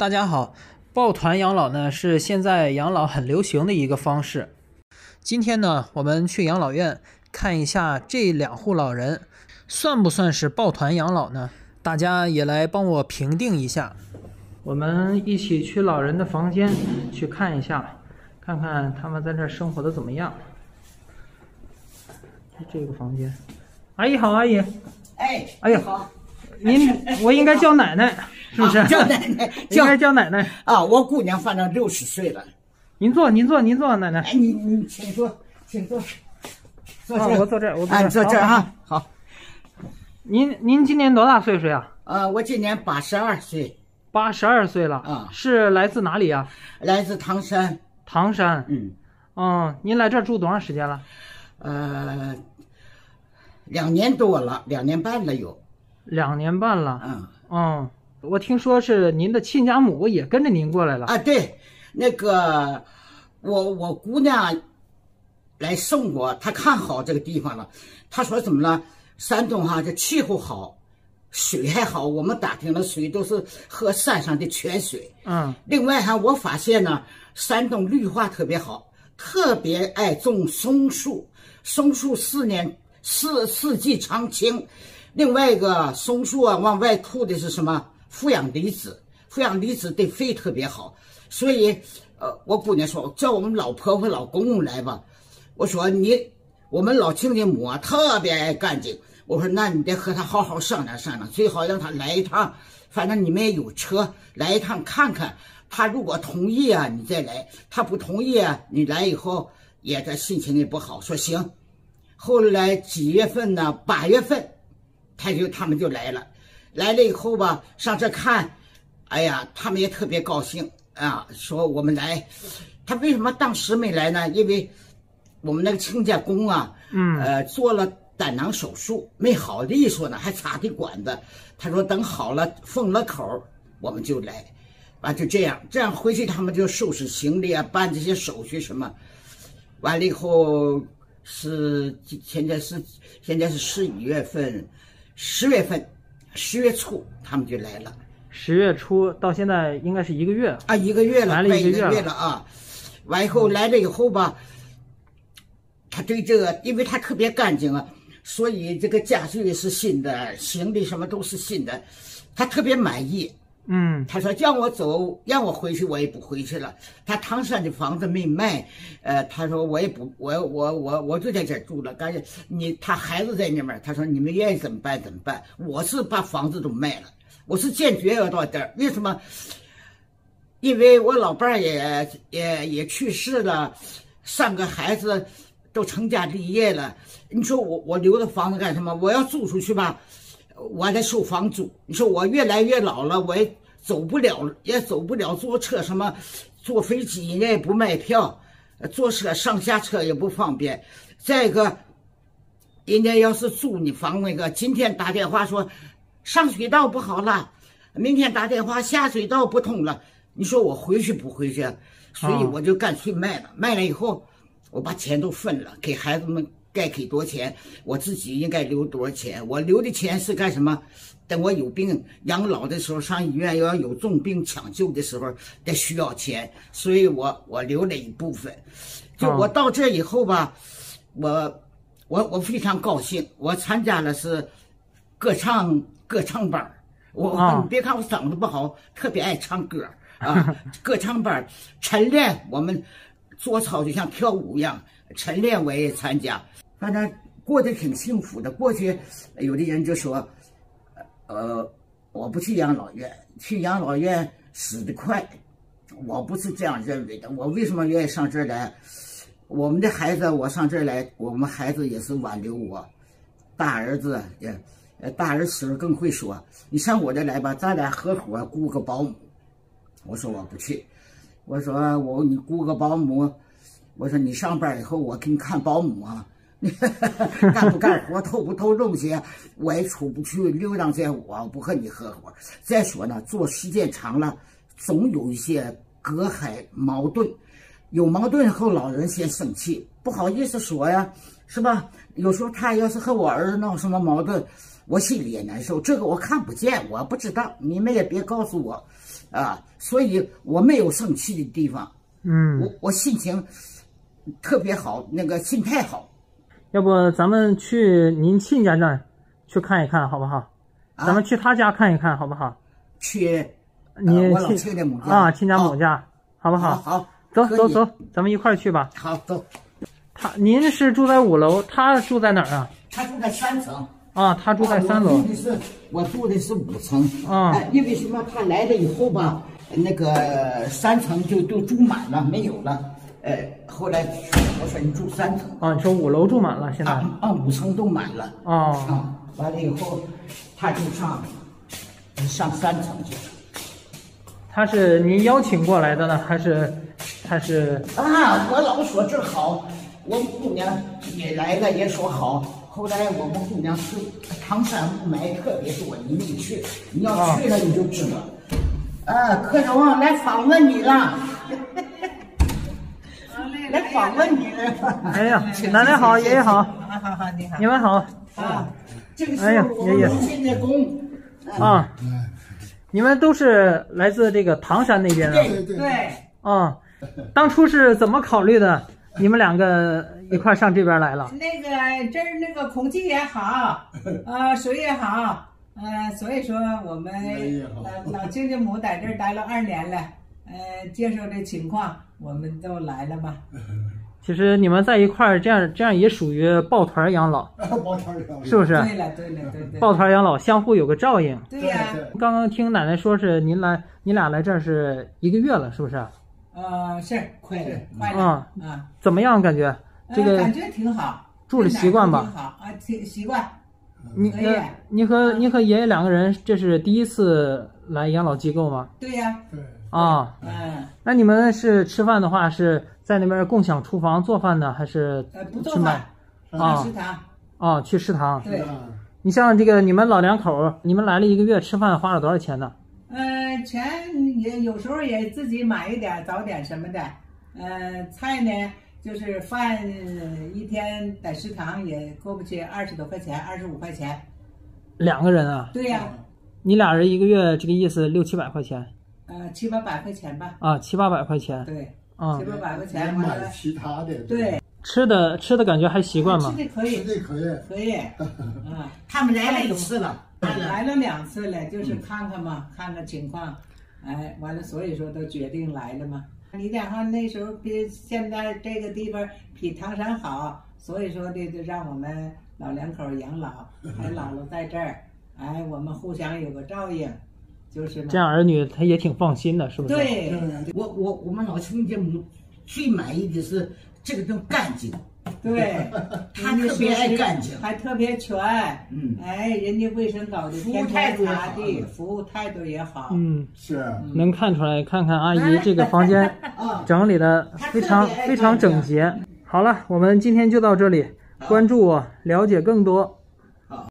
大家好，抱团养老呢是现在养老很流行的一个方式。今天呢，我们去养老院看一下这两户老人，算不算是抱团养老呢？大家也来帮我评定一下。我们一起去老人的房间去看一下，看看他们在这生活的怎么样。这个房间，阿姨好，阿姨。哎，哎呀好，您我应该叫奶奶，是不是？啊叫奶奶，叫应该叫奶奶。啊！我姑娘反正六十岁了。您坐，您坐，您坐，奶奶。哎，你你请坐，请坐，坐啊这儿。我坐这儿我坐这儿啊，坐这儿好啊。好，您您今年多大岁数呀？呃，我今年八十二岁，八十二岁了。啊是来自哪里呀？来自唐山。唐山。嗯，嗯，您来这儿住多长时间了？呃，两年多了，两年半了有。两年半了。嗯嗯，我听说是您的亲家母也跟着您过来了。啊，对，那个我我姑娘来送我，她看好这个地方了。她说怎么了？山东哈这气候好，水还好。我们打听了水都是喝山上的泉水。嗯另外哈，我发现呢，山东绿化特别好，特别爱种松树，松树四年四四季常青。另外一个松树啊，往外吐的是什么？负氧离子，负氧离子对肺特别好。所以，呃，我姑娘说叫我们老婆婆、老公公来吧。我说你，我们老亲家母啊，特别爱干净。我说那你得和他好好商量商量，最好让他来一趟。反正你们也有车，来一趟看看。他如果同意啊，你再来；他不同意啊，你来以后也这心情也不好。说行。后来几月份呢？八月份，他就他们就来了。来了以后吧，上这看，哎呀，他们也特别高兴啊，说我们来。他为什么当时没来呢？因为我们那个亲家公啊，嗯呃，做了胆囊手术没好利索呢，还插的管子。他说等好了封了口，我们就来。完就这样，这样回去他们就收拾行李啊，办这些手续什么。完了以后是现在是现在是十一月份，十月份，十月初他们就来了十月初到现在应该是一个月。啊，一个月了，来了快一个月了月了啊。完以后来了以后吧，他对这个，因为他特别干净啊，所以这个家具是新的，行李什么都是新的，他特别满意。嗯他说叫我走，让我回去，我也不回去了。他唐山的房子没卖，呃，他说我也不，我我我我就在这住了。感觉你他孩子在那边，他说你们愿意怎么办怎么办。我是把房子都卖了，我是坚决要到这儿。为什么？因为我老伴儿也也也去世了，三个孩子都成家立业了。你说我我留着房子干什么？我要租出去吧，我还得收房租。你说我越来越老了，我也走不了，也走不了坐车什么，坐飞机人家也不卖票，呃坐车上下车也不方便。再一个，人家要是租你房那个，今天打电话说上水道不好了，明天打电话下水道不通了，你说我回去不回去？所以我就干脆卖了。卖了以后，我把钱都分了，给孩子们该给多少钱，我自己应该留多少钱。我留的钱是干什么？等我有病养老的时候，上医院要有重病抢救的时候得需要钱，所以我我留了一部分。就我到这以后吧，我我我非常高兴，我参加了是歌唱歌唱班儿我、啊你别看我嗓子不好，特别爱唱歌啊，歌唱班儿晨练我们做操就像跳舞一样，晨练我也参加，反正过得挺幸福的。过去有的人就说，呃，我不去养老院，去养老院死得快。我不是这样认为的。我为什么愿意上这儿来？我们的孩子，我上这儿来，我们孩子也是挽留我。大儿子也，大儿媳妇更会说：“你上我这来吧，咱俩合伙雇个保姆。”我说我不去，我说我你雇个保姆，我说你上班以后我给你看保姆啊，干不干活，偷不偷东西，我也出不去，流浪在我，我不和你合伙。再说呢，做时间长了，总有一些隔阂矛盾，有矛盾后老人先生气，不好意思说呀，是吧？有时候他要是和我儿子闹什么矛盾，我心里也难受。这个我看不见，我不知道，你们也别告诉我。啊，所以我没有生气的地方，嗯，我我心情特别好，那个心态好要不咱们去您亲家那儿去看一看，好不好？啊咱们去他家看一看，好不好？去。你亲亲家母家啊，亲家母好家，好不好好？好，走走走，咱们一块儿去吧。好走。他您是住在五楼，他住在哪儿啊？他住在三层，啊，他住在三楼我住。的是我住的是五层。啊哎因为什么？他来了以后吧，那个三层就都住满了，没有了。呃，后来我说你住三层，啊，你说五楼住满了，现在啊啊，五层都满了。啊，啊，完了以后，他就上上三层去了。他是您邀请过来的呢，还是他是啊，我老说这好，我们姑娘也来了，也说好。后来我们姑娘是唐山雾霾特别多，你没去，你要去了你就知道。啊，柯荣来访问你了，来访问你了。哎呀，奶奶好，爷爷好，好好好，你好你们好啊，这个哎呀是我爷爷们现在工。啊！你们都是来自这个唐山那边的对对对，啊？当初是怎么考虑的？你们两个一块上这边来了？那个这儿那个空气也好，呃，水也好，呃，所以说我们老老亲家母在这儿待了二年了，呃，接受这情况，我们都来了吧。其实你们在一块儿，这样这样也属于抱团 养老，抱团养老是不是？对了，对了，对对，抱团养老，相互有个照应。对呀，刚刚听奶奶说是您来，你俩来这儿是一个月了，是不是？呃，是快了是快了啊啊，怎么样感觉？这个呃感觉挺好，住着习惯吧挺好啊，挺习惯。你可以呃，你和你和爷爷两个人，这是第一次来养老机构吗？对呀，对，啊，嗯，那你们是吃饭的话是在那边共享厨房做饭呢，还是呃，不做去买饭，？啊上食堂，啊，去食堂。对。啊，你像这个你们老两口儿，你们来了一个月，吃饭花了多少钱呢？呃，钱也有时候也自己买一点儿早点什么的。呃，菜呢，就是饭呃一天在食堂也过不去二十多块钱，二十五块钱。两个人啊，对呀、你俩人一个月这个意思六七百块钱呃，七八百块钱吧。啊，七八百块钱对，啊七，八百块钱。买其他的，对，吃的吃的感觉还习惯吗吃？的可吃以，的可以，可以。啊，他们来了一次了，来了。来了两次了，就是看看嘛，看看情况。哎，完了，所以说都决定来了嘛。你俩话那时候比现在这个地方比唐山好，所以说这就让我们老两口养老，还姥姥在这儿，哎，我们互相有个照应，就是这样儿女他也挺放心的，是不是？。对我我我们老亲家母最满意的是这个地方干净，对，他特别爱干净还特别全，嗯哎，人家卫生搞的服务天态度也天擦地，服务态度也好，嗯，是，能看出来，看看阿姨这个房间 啊，整理的非常非常整洁。好了，我们今天就到这里，关注我，了解更多。